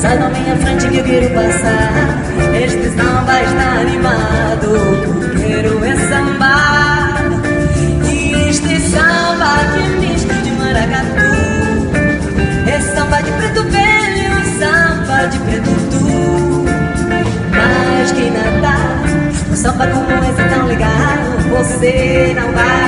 Sai da minha frente que eu quero passar. Este samba está animado. Quero é sambar E este samba que misto de maracatu. É samba de preto velho, é samba de preto tu. Mas que nada, o samba como esse tão ligado Você não vai